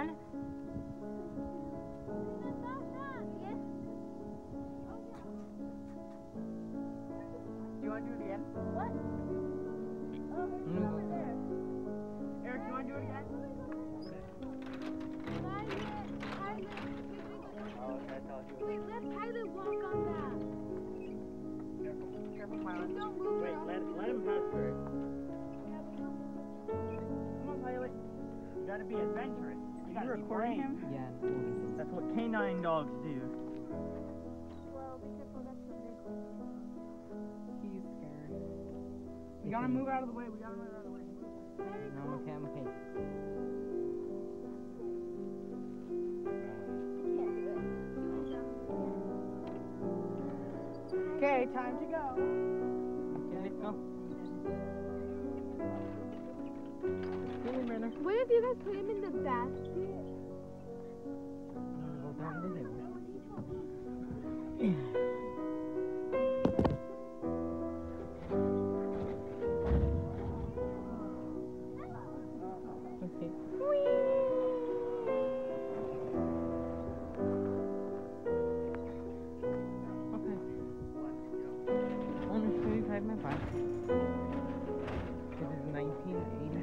You want to do it again? What? Mm. Eric, you want to do it again? Wait, let Pilot walk on that. Careful. Don't move Wait, let, let him pass through. Come on, pilot. You gotta be adventurous. You gotta recording brave. him? Yeah. That's what canine dogs do. Well, be careful, that's the big one. He's scared. We gotta move out of the way. We gotta move out of the way. No, I'm okay, I'm okay. Okay, time to go. Okay, let's go. Come here, Brenner. What if you guys put him in the basket? My bike. This is 1984.